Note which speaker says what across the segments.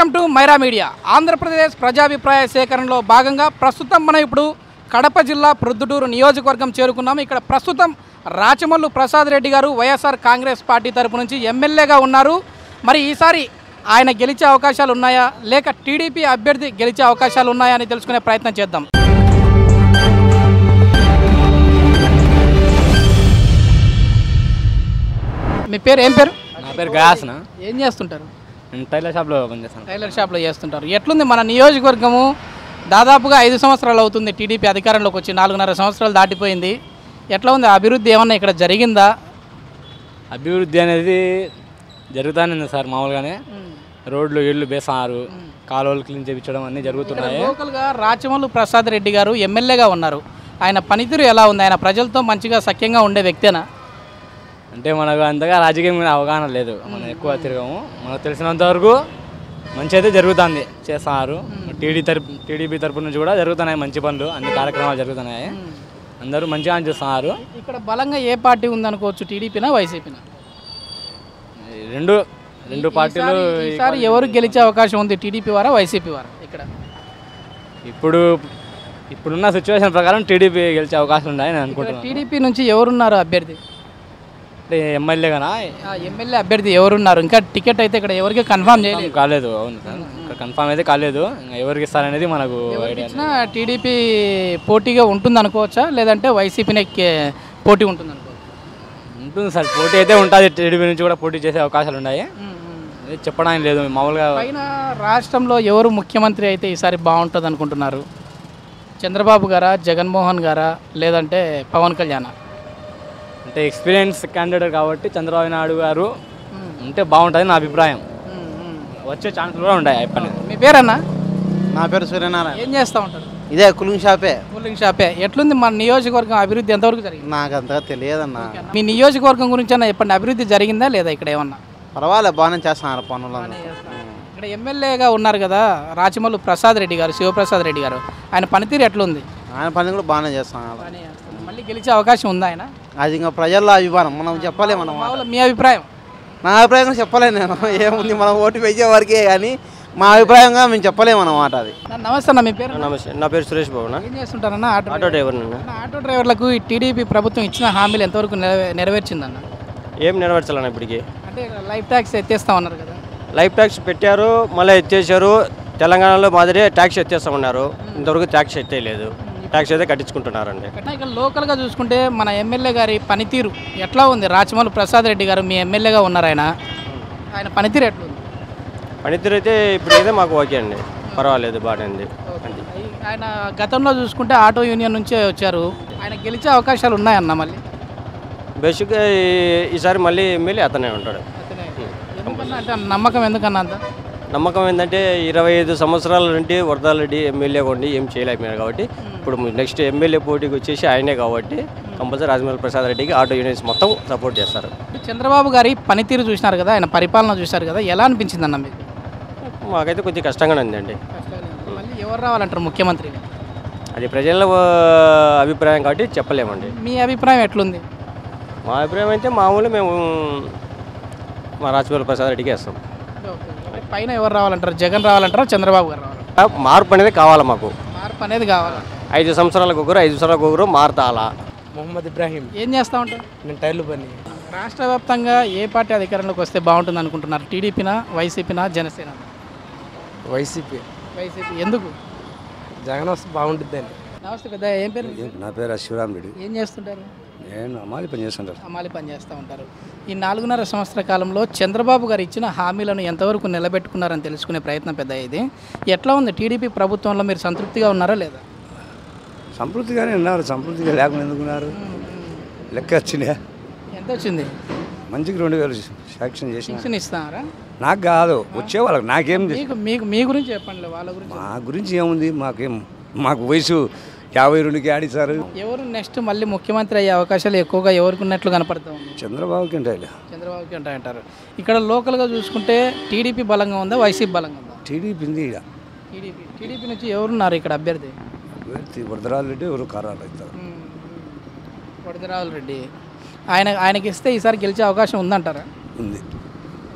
Speaker 1: Welcome to Myra media. Andhra Pradesh ప్రజాభిప్రాయ సేకరణలో భాగంగా ప్రస్తుతం మనం ఇప్పుడు కడప జిల్లా ప్రొద్దుటూరు నియోజకవర్గం చేరుకున్నాము ఇక్కడ ప్రస్తుతం రాచమల్లు ప్రసాద్ రెడ్డి గారు వైఎస్ఆర్ కాంగ్రెస్ పార్టీ తరపు నుంచి ఎమ్మెల్యేగా ఉన్నారు. మరి ఈసారి ఆయన గెలిచే అవకాశాలు ఉన్నాయా? లేక టీడీపీ అభ్యర్థి గెలిచే అవకాశాలు ఉన్నాయా అని తెలుసుకునే ప్రయత్నం చేద్దాం. మీ పేరు? ఏం పేరు?
Speaker 2: నా పేరు గయాసన.
Speaker 1: ఏం చేస్తుంటారు?
Speaker 2: నేను టైలర్ షాప్లో పనిచేస్తాను
Speaker 1: టైలర్ షాప్లో చేస్తుంటారు. ఎట్లుంది మన నియోజకవర్గము? దాదాపుగా ఐదు సంవత్సరాలు అవుతుంది టీడీపీ అధికారంలోకి వచ్చి నాలుగున్నర సంవత్సరాలు దాటిపోయింది. ఎట్లా ఉంది? అభివృద్ధి ఏమన్నా ఇక్కడ జరిగిందా?
Speaker 2: అభివృద్ధి అనేది జరుగుతానే ఉంది సార్ మామూలుగానే. రోడ్లు ఇళ్ళు బేసారు కాలువలు క్లీన్ చేయించడం అన్నీ జరుగుతున్నాయి.
Speaker 1: లోకల్గా రాచమల్లు ప్రసాద్ రెడ్డి గారు ఎమ్మెల్యేగా ఉన్నారు. ఆయన పనితీరు ఎలా ఉంది? ఆయన ప్రజలతో మంచిగా సఖ్యంగా ఉండే వ్యక్తేనా?
Speaker 2: అంటే మనకు అంతగా రాజకీయం మీద అవగాహన లేదు. మనం ఎక్కువ తిరగము. మనకు తెలిసినంత వరకు మంచి అయితే జరుగుతుంది. చేస్తున్నారు టీడీ తరపు టీడీపీ తరపు నుంచి కూడా జరుగుతున్నాయి మంచి పనులు. అన్ని కార్యక్రమాలు జరుగుతున్నాయి. అందరూ మంచిగా చేస్తున్నారు.
Speaker 1: ఇక్కడ బలంగా ఏ పార్టీ ఉందనుకోవచ్చు? టీడీపీనా వైసీపీనా?
Speaker 2: రెండు రెండు పార్టీలు
Speaker 1: ఈసారి ఎవరు గెలిచే అవకాశం ఉంది? టీడీపీ వారా వైసీపీ వారా ఇక్కడ?
Speaker 2: ఇప్పుడు ఇప్పుడున్న సిచ్యువేషన్ ప్రకారం టీడీపీ గెలిచే అవకాశం ఉన్నాయి నేను అనుకుంటున్నాను.
Speaker 1: టీడీపీ నుంచి ఎవరున్నారు అభ్యర్థి?
Speaker 2: ఎమ్మెల్యేగానా?
Speaker 1: ఆ ఎమ్మెల్యే అభ్యర్థి ఎవరున్నారు? ఇంకా టికెట్ అయితే ఇక్కడ ఎవరికి కన్ఫర్మ్ చేయలేదు.
Speaker 2: కాలేదు అవును సార్. కన్ఫామ్ అయితే కాలేదు. ఎవరికి ఇస్తారనేది మనకు
Speaker 1: టీడీపీ పోటీగా ఉంటుంది అనుకోవచ్చా లేదంటే వైసీపీనే పోటీ ఉంటుంది అనుకోవచ్చు
Speaker 2: ఉంటుంది సార్. పోటీ అయితే ఉంటుంది. టీడీపీ నుంచి కూడా పోటీ చేసే అవకాశాలు ఉన్నాయి. చెప్పడానికి లేదు. మామూలుగా
Speaker 1: పైన రాష్ట్రంలో ఎవరు ముఖ్యమంత్రి అయితే ఈసారి బాగుంటుంది అనుకుంటున్నారు చంద్రబాబు గారా జగన్మోహన్ గారా లేదంటే పవన్ కళ్యాణ్?
Speaker 2: అంటే ఎక్స్పీరియన్స్ క్యాండిడేట్ కాబట్టి చంద్రబాబు నాయుడు గారు ఉంటే బాగుంటుంది నా అభిప్రాయం. వచ్చే ఛాన్సులు కూడా ఉంటాయి పని
Speaker 1: మీ పేరన్నా?
Speaker 3: నా పేరు సూర్యనారాయణ.
Speaker 1: ఏం చేస్తూ ఉంటారు?
Speaker 3: ఇదే కులింగ్ షాపే.
Speaker 1: కూలింగ్ షాపే. ఎట్లుంది మన నియోజకవర్గం అభివృద్ధి ఎంతవరకు జరిగింది?
Speaker 3: నాకు అంతగా తెలియదన్నా
Speaker 1: మీ నియోజకవర్గం గురించి అన్న చెప్పండి అభివృద్ధి జరిగిందా లేదా ఇక్కడ ఏమన్నా?
Speaker 3: పర్వాలే బాగానే చేస్తున్నారు పనులు
Speaker 1: ఇక్కడ ఎమ్మెల్యేగా ఉన్నారు కదా రాచమల్లు ప్రసాద్ రెడ్డి గారు శివప్రసాద్ రెడ్డి గారు. ఆయన పనితీరు ఎట్లుంది?
Speaker 3: ఆయన పని కూడా బాగానే చేస్తున్నారు.
Speaker 1: మళ్ళీ గెలిచే అవకాశం ఉందా ఆయన?
Speaker 3: అది ఇంకా ప్రజల్లో అభిమానం. మనం చెప్పలేము మనం
Speaker 1: మామూలు మీ అభిప్రాయం?
Speaker 3: నా అభిప్రాయం చెప్పలేను నేను. ఏముంది మనం ఓటు వేసే వరకే కానీ మా అభిప్రాయంగా మేము చెప్పలేము అన్నమాట అది.
Speaker 1: నా- నమస్తే అన్న మీ పేరు?
Speaker 4: నమస్తే నా పేరు సురేష్ బాబునా
Speaker 1: ఏం చేస్తుంటారన్న? Auto
Speaker 4: auto driver.
Speaker 1: ఆటో డ్రైవర్లకు ఈ టీడీపీ ప్రభుత్వం ఇచ్చిన హామీలు ఎంతవరకు నెరవే- నెరవేర్చిందన్న?
Speaker 4: ఏం నెరవేర్చాలన్న ఇప్పటికి?
Speaker 1: అంటే లైఫ్ ట్యాక్స్ ఎత్తేస్తా ఉన్నారు కదా.
Speaker 4: లైఫ్ ట్యాక్స్ పెట్టారు మళ్ళీ ఎత్తేసారు తెలంగాణలో మాదిరి ట్యాక్స్ ఎత్తేస్తామన్నారు. ఇంతవరకు ట్యాక్స్ ఎత్తేయలేదు. ట్యాక్స్ అయితే కట్టించుకుంటున్నారండి.
Speaker 1: ఇక్కడ లోకల్గా చూసుకుంటే మన ఎమ్మెల్యే గారి పనితీరు ఎట్లా ఉంది? రాచమల్లు ప్రసాద్ రెడ్డి గారు మీ ఎమ్మెల్యేగా ఉన్నారు ఆయన. ఆయన పనితీరు ఎట్లుంది?
Speaker 4: పనితీరు అయితే ఇప్పటికైతే మాకు ఓకే అండి. పర్వాలేదు బాగానే ఉంది.
Speaker 1: ఆయన గతంలో చూసుకుంటే ఆటో యూనియన్ నుంచే వచ్చారు. ఆయన గెలిచే అవకాశాలు ఉన్నాయన్న మళ్ళీ?
Speaker 4: బేసిక్గా ఈసారి మళ్ళీ ఎమ్మెల్యే అతనే ఉంటాడు.
Speaker 1: అంటే నమ్మకం ఎందుకన్నా అంత?
Speaker 4: నమ్మకం ఏంటంటే ఇరవై ఐదు సంవత్సరాల నుండి వరదారెడ్డి ఎమ్మెల్యేగా ఉండి ఏం చేయలేకపోయారు కాబట్టి ఇప్పుడు నెక్స్ట్ ఎమ్మెల్యే పోటీకి వచ్చేసి ఆయనే కాబట్టి కంపల్సరీ రాజమౌళి ప్రసాద్ రెడ్డికి ఆటో యూనియన్స్ మొత్తం సపోర్ట్ చేస్తారు.
Speaker 1: చంద్రబాబు గారి పనితీరు చూసినారు కదా ఆయన పరిపాలన చూశారు కదా ఎలా అనిపించింది అన్న మీకు?
Speaker 4: మాకైతే కొద్దిగా కష్టంగానే ఉందండి.
Speaker 1: మళ్ళీ ఎవరు రావాలంటారు ముఖ్యమంత్రి
Speaker 4: అది ప్రజల అభిప్రాయం కాబట్టి చెప్పలేమండి.
Speaker 1: మీ అభిప్రాయం ఎట్లుంది?
Speaker 4: మా అభిప్రాయం అయితే మామూలు మేము మా రాజమౌళి ప్రసాద్ రెడ్డికి వేస్తాం
Speaker 1: పైన ఎవరు రావాలంటారు? జగన్ రావాలంటారా? చంద్రబాబు గారు రావాలంటారు?
Speaker 4: మార్పు అనేది కావాలి మాకు.
Speaker 1: మార్పు అనేది కావాలి
Speaker 4: ఐదు సంవత్సరాలకు ఒకరు ఐదు సంవత్సరాలకు ఒకరు మారుతాలా.
Speaker 5: మొహమ్మద్ ఇబ్రాహీం.
Speaker 1: ఏం చేస్తూ ఉంటారు?
Speaker 5: నేను టైర్లు పని.
Speaker 1: రాష్ట్ర వ్యాప్తంగా ఏ పార్టీ అధికారంలోకి వస్తే బాగుంటుంది అనుకుంటున్నారు? టీడీపీనా వైసీపీనా జనసేన?
Speaker 5: వైసీపీ.
Speaker 1: వైసీపీ. ఎందుకు?
Speaker 5: జగన్ వస్తే బాగుంటుందని.
Speaker 1: నమస్తే పెద్ద ఏం పేరు?
Speaker 6: నా పేరు శివరామ్ రెడ్డి.
Speaker 1: ఏం చేస్తుంటారు?
Speaker 6: నేను అమ్మాలి పని చేస్తుంటారు
Speaker 1: అమాలి పని చేస్తూ ఉంటారు. ఈ నాలుగున్నర సంవత్సర కాలంలో చంద్రబాబు గారు ఇచ్చిన హామీలను ఎంతవరకు నిలబెట్టుకున్నారని తెలుసుకునే ప్రయత్నం పెద్ద ఇది. ఎట్లా ఉంది? టీడీపీ ప్రభుత్వంలో మీరు సంతృప్తిగా ఉన్నారా లేదా?
Speaker 6: సంతృప్తిగానే ఉన్నారు సంతృప్తిగా లేకుండా ఎందుకున్నారు లెక్క వచ్చిందే.
Speaker 1: ఎంత వచ్చింది
Speaker 6: మంచికి రెండు వేలు శాంక్షన్ చేసిన.
Speaker 1: పెన్షన్ ఇస్తారా
Speaker 6: నాకు కాదు వచ్చే వాళ్ళకి నాకేం
Speaker 1: మీకు మీ గురించి చెప్పండి వాళ్ళ గురించి
Speaker 6: మా గురించి ఏముంది? మాకేం మాకు వయసు యాభై రెండుకి ఆడిస్తారు
Speaker 1: ఎవరు నెక్స్ట్ మళ్ళీ ముఖ్యమంత్రి అయ్యే అవకాశాలు ఎక్కువగా ఎవరికి ఉన్నట్లు కనపడతా
Speaker 6: చంద్రబాబుకి ఉంటాయి
Speaker 1: చంద్రబాబుకి అంటే అంటారు ఇక్కడ లోకల్గా చూసుకుంటే టీడీపీ బలంగా ఉందా వైసీపీ బలంగా ఉందా?
Speaker 6: టీడీపీ.
Speaker 1: టీడీపీ టీడీపీ నుంచి ఎవరున్నారు ఇక్కడ అభ్యర్థి?
Speaker 6: వరదరాలు రెడ్డి ఎవరు కారాలు అవుతారు.
Speaker 1: వడదరాజు రెడ్డి. ఆయన ఆయనకి ఇస్తే ఈసారి గెలిచే అవకాశం ఉందంటారా?
Speaker 6: ఉంది.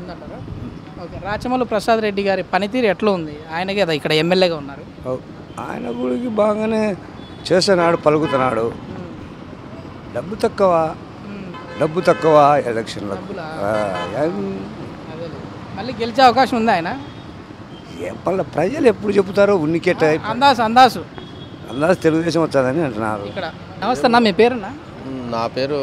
Speaker 1: ఉందంటారా? ఓకే రాచమల్లు ప్రసాద్ రెడ్డి గారి పనితీరు ఎట్లా ఉంది? ఆయనకి కదా ఇక్కడ ఎమ్మెల్యేగా ఉన్నారు.
Speaker 6: ఆయన గుడికి బాగానే చేస్తున్నాడు పలుకుతున్నాడు. డబ్బు తక్కువ. డబ్బు తక్కువ ఎలక్షన్లో.
Speaker 1: మళ్ళీ గెలిచే అవకాశం ఉంది ఆయన?
Speaker 6: ప్రజలు ఎప్పుడు చెబుతారో ఉనికి
Speaker 1: అందాసు అందాసు
Speaker 6: అందరూ తెలుగుదేశం వచ్చాదని అంటున్నారు.
Speaker 1: ఇక్కడ నమస్తే అన్న మీ పేరున్నా?
Speaker 7: నా పేరు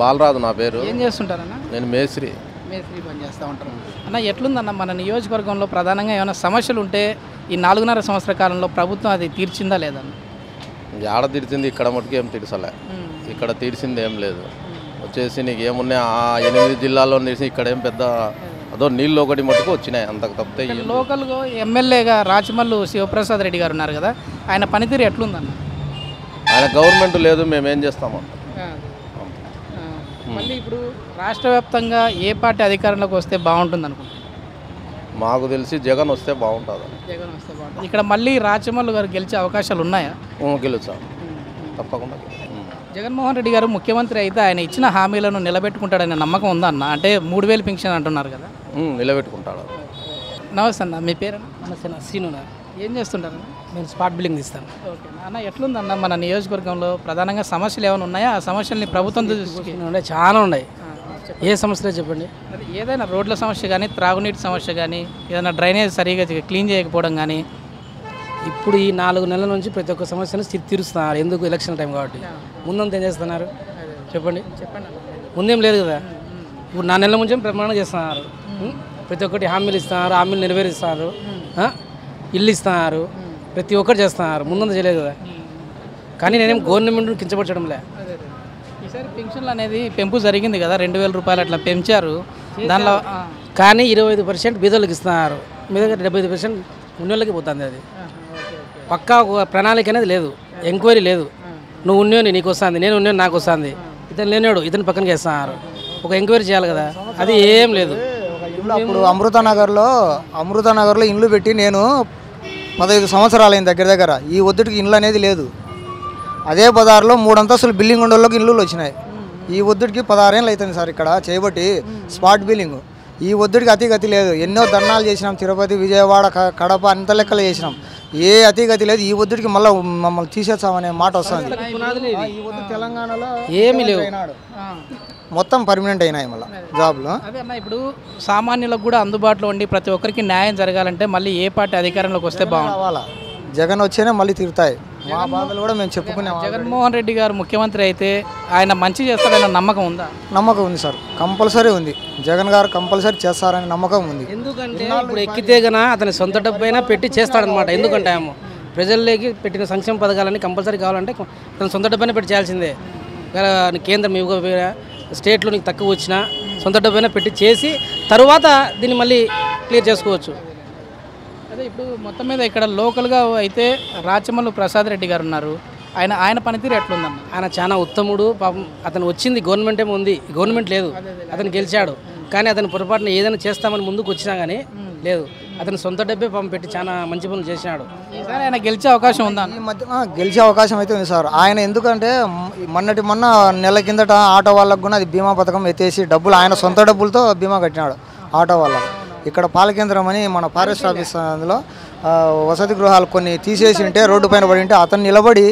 Speaker 7: బాలరాజు నా పేరు.
Speaker 1: ఏం చేస్తుంటారన్న?
Speaker 7: నేను మేస్త్రి.
Speaker 1: మేస్త్రి పని చేస్తూ ఉంటారు. అన్న ఎట్లుందన్న మన నియోజకవర్గంలో ప్రధానంగా ఏమైనా సమస్యలు ఉంటే ఈ నాలుగున్నర సంవత్సర కాలంలో ప్రభుత్వం అది తీర్చిందా లేదన్న
Speaker 7: ఆడ తీర్చింది ఇక్కడ మటుకు ఏం తీర్చలే. ఇక్కడ తీర్చింది ఏం లేదు. వచ్చేసి నీకు ఏమున్నాయి? ఆ ఎనిమిది జిల్లాల్లో తీసి ఇక్కడ ఏం పెద్ద అదో నీళ్ళు ఒకటి మటుకు వచ్చినాయి అంతకు తప్పితే.
Speaker 1: లోకల్గా ఎమ్మెల్యేగా రాచమల్లు శివప్రసాద్ రెడ్డి గారు ఉన్నారు కదా ఆయన పనితీరు ఎట్లుందన్న?
Speaker 7: ఆయన గవర్నమెంట్ లేదు మేము ఏం చేస్తాము.
Speaker 1: మళ్ళీ ఇప్పుడు రాష్ట్ర వ్యాప్తంగా ఏ పార్టీ అధికారంలోకి వస్తే బాగుంటుంది అనుకుంటున్నారు?
Speaker 7: మాకు తెలిసి జగన్ వస్తే బాగుంటుంది.
Speaker 1: జగన్ వస్తే బాగుంటుంది. ఇక్కడ మళ్ళీ రాచమల్లు గారు గెలిచే అవకాశాలు ఉన్నాయా?
Speaker 7: గెలుచాం తప్పకుండా.
Speaker 1: జగన్మోహన్ రెడ్డి గారు ముఖ్యమంత్రి అయితే ఆయన ఇచ్చిన హామీలను నిలబెట్టుకుంటాడనే నమ్మకం ఉందా అన్న అంటే మూడు వేలు పింఛన్ అంటున్నారు కదా.
Speaker 7: నిలబెట్టుకుంటాడు.
Speaker 1: నమస్తే అన్న మీ పేరు
Speaker 8: నమస్తే నా సీనునా
Speaker 1: ఏం చేస్తుంటారు
Speaker 8: నేను స్పాట్ బిల్లింగ్ తీస్తాను
Speaker 1: ఓకే అన్న ఎట్లుందన్న మన నియోజకవర్గంలో ప్రధానంగా సమస్యలు ఏమైనా ఉన్నాయా? ఆ సమస్యల్ని ప్రభుత్వం దృష్టికి
Speaker 8: ఉన్నాయి చాలా ఉన్నాయి. ఏ సమస్యలో చెప్పండి.
Speaker 1: ఏదైనా రోడ్ల సమస్య కానీ త్రాగునీటి సమస్య కానీ ఏదైనా డ్రైనేజ్ సరిగా క్లీన్ చేయకపోవడం కానీ
Speaker 8: ఇప్పుడు ఈ నాలుగు నెలల నుంచి ప్రతి ఒక్క సమస్యను తీరుస్తున్నారు. ఎందుకు? ఎలక్షన్ టైం కాబట్టి. ముందంతా ఏం చేస్తున్నారు? చెప్పండి.
Speaker 1: చెప్పండి
Speaker 8: ముందేం లేదు కదా. ఇప్పుడు నా నెలల ముంచే ప్రమాణం చేస్తున్నారు? ప్రతి ఒక్కటి హామీలు ఇస్తున్నారు హామీలు నెరవేరుస్తున్నారు? ఇల్లు ఇస్తున్నారు. ప్రతి ఒక్కటి చేస్తున్నారు. ముందంతా చేయలేదు కదా. కానీ నేనేం గవర్నమెంట్ కించపరచడం లే
Speaker 1: ఈసారి పెన్షన్లు అనేది పెంపు జరిగింది కదా రెండు వేల రూపాయలు అట్లా పెంచారు. దానిలో
Speaker 8: కానీ ఇరవై ఐదు పర్సెంట్ బీదోళ్ళకి ఇస్తున్నారు. మీ దగ్గర డెబ్బై ఐదు పర్సెంట్ ఉన్నోళ్ళకి పోతుంది అది. పక్కా ఒక ప్రణాళిక అనేది లేదు. ఎంక్వైరీ లేదు. నువ్వు ఉన్నోని నీకు వస్తుంది నేను ఉన్నోని నాకు వస్తుంది. ఇతను లేనాడు ఇతను పక్కనకి వేస్తున్నారు ఒక ఎంక్వైరీ చేయాలి కదా. అది ఏం లేదు.
Speaker 9: ఇల్లు అప్పుడు అమృతనగర్లో అమృతనగర్లో ఇండ్లు పెట్టి నేను పదహైదు సంవత్సరాలైంది దగ్గర దగ్గర. ఈ ఒత్తిడికి ఇండ్లు అనేది లేదు. అదే బజార్లో మూడు అంతస్తులు బిల్డింగ్ ఉండోళ్ళకి ఇల్లులు వచ్చినాయి. ఈ ఒత్తిడికి పదహారేళ్ళు అవుతుంది సార్ ఇక్కడ చేయబట్టి స్పాట్ బిల్డింగ్. ఈ ఒత్తిడికి అతి గతి లేదు. ఎన్నో ధర్నాలు చేసినాం. తిరుపతి విజయవాడ కడప అంత లెక్కలు చేసినాం. ఏ అతి గతి లేదు. ఈ ఒత్తిడికి మళ్ళీ మమ్మల్ని తీసేస్తామనే మాట వస్తుంది. ఈ ఒత్తిడి తెలంగాణలో
Speaker 8: ఏమీ లేవు.
Speaker 9: మొత్తం పర్మనెంట్ అయినాయి మళ్ళీ జాబ్లు.
Speaker 1: అదే అన్న ఇప్పుడు సామాన్యులకు కూడా అందుబాటులో ఉండి ప్రతి ఒక్కరికి న్యాయం జరగాలంటే మళ్ళీ ఏ పార్టీ అధికారంలోకి వస్తే బాగుంటుంది.
Speaker 9: రావాలా? జగన్ వచ్చేనే మళ్ళీ తిరుగుతాయి. మా బాధలు కూడా మేము చెప్పుకునే
Speaker 1: జగన్మోహన్ రెడ్డి గారు ముఖ్యమంత్రి అయితే ఆయన మంచి చేస్తాడన్న నమ్మకం ఉందా?
Speaker 9: నమ్మకం ఉంది సార్. కంపల్సరీ ఉంది. జగన్ గారు కంపల్సరీ చేస్తారని నమ్మకం ఉంది.
Speaker 8: ఎందుకంటే ఇప్పుడు ఎక్కితే గన అతని సొంత డబ్బు అయినా పెట్టి చేస్తాడనమాట ఎందుకంటే ఏమో ప్రజల్లోకి పెట్టిన సంక్షేమ పథకాలన్నీ కంపల్సరీ కావాలంటే తన సొంత డబ్బైనా పెట్టి చేయాల్సిందే. కేంద్రం ఇవ్వకపోయినా స్టేట్లో నీకు తక్కువ వచ్చినా సొంత డబ్బైనా పెట్టి చేసి తరువాత దీన్ని మళ్ళీ క్లియర్ చేసుకోవచ్చు.
Speaker 1: అదే ఇప్పుడు మొత్తం మీద ఇక్కడ లోకల్గా అయితే రాచమల్లు ప్రసాద్ రెడ్డి గారు ఉన్నారు. ఆయన ఆయన పనితీరు ఎట్లుందన్న?
Speaker 8: ఆయన చాలా ఉత్తముడు పాపం అతను వచ్చింది గవర్నమెంట్ ఏమో ఉంది గవర్నమెంట్ లేదు. అతను గెలిచాడు. కానీ అతను పొరపాటున ఏదైనా చేస్తామని ముందుకు వచ్చినా కానీ లేదు. అతను సొంత డబ్బే పాపం పెట్టి చాలా మంచి పనులు చేసినాడు
Speaker 1: ఈసారి ఆయన గెలిచే అవకాశం ఉందా?
Speaker 9: ఈ మధ్య గెలిచే అవకాశం అయితే ఉంది సార్. ఆయన ఎందుకంటే మొన్నటి మొన్న నెల కిందట ఆటో వాళ్ళకు కూడా అది బీమా పథకం ఎత్తేసి డబ్బులు ఆయన సొంత డబ్బులతో బీమా కట్టినాడు ఆటో వాళ్ళకు. ఇక్కడ పాలకేంద్రం అని మన ఫారెస్ట్ ఆఫీస్ అందులో ఆ, వసతి గృహాలు కొన్ని తీసేసి ఉంటే రోడ్డు పైన పడి ఉంటే అతను నిలబడి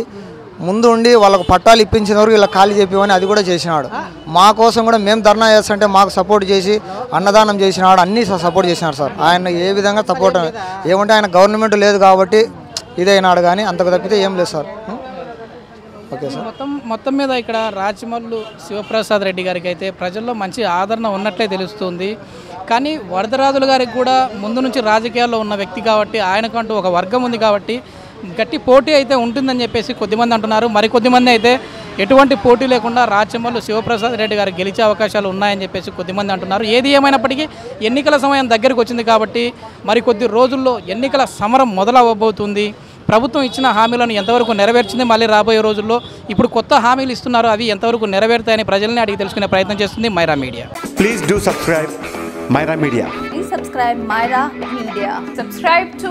Speaker 9: ముందు ఉండి వాళ్ళకు పట్టాలు ఇప్పించిన వరకు ఇలా ఖాళీ చెప్పివని అది కూడా చేసినాడు. మా కోసం కూడా మేము ధర్నా చేస్తుంటే మాకు సపోర్ట్ చేసి అన్నదానం చేసినాడు. అన్నీ సపోర్ట్ చేసినాడు సార్. ఆయన ఏ విధంగా సపోర్ట్ ఏమంటే ఆయన గవర్నమెంట్ లేదు కాబట్టి ఇదైనాడు కానీ అంతకు తప్పితే ఏం లేదు సార్. Okay sir.
Speaker 1: మొత్తం మొత్తం మీద ఇక్కడ రాజమల్లు శివప్రసాద్ రెడ్డి గారికి అయితే ప్రజల్లో మంచి ఆదరణ ఉన్నట్లే తెలుస్తుంది. కానీ వరదరాజుల గారికి కూడా ముందు నుంచి రాజకీయాల్లో ఉన్న వ్యక్తి కాబట్టి ఆయనకంటూ ఒక వర్గం ఉంది కాబట్టి గట్టి పోటీ అయితే ఉంటుందని చెప్పేసి కొద్దిమంది అంటున్నారు. మరి కొద్దిమంది అయితే ఎటువంటి పోటీ లేకుండా రాచమల్లు శివప్రసాద్ రెడ్డి గారు గెలిచే అవకాశాలు ఉన్నాయని చెప్పేసి కొద్దిమంది అంటున్నారు. ఏది ఏమైనప్పటికీ ఎన్నికల సమయం దగ్గరికి వచ్చింది కాబట్టి మరి కొద్ది రోజుల్లో ఎన్నికల సమరం మొదలవ్వబోతుంది. ప్రభుత్వం ఇచ్చిన హామీలను ఎంతవరకు నెరవేర్చింది మళ్ళీ రాబోయే రోజుల్లో? ఇప్పుడు కొత్త హామీలు ఇస్తున్నారు. అవి ఎంతవరకు నెరవేరుతాయని ప్రజల్ని అడిగి తెలుసుకునే ప్రయత్నం చేస్తుంది Myra media.
Speaker 10: Media.
Speaker 11: Please subscribe Myra Media. Subscribe to